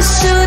the.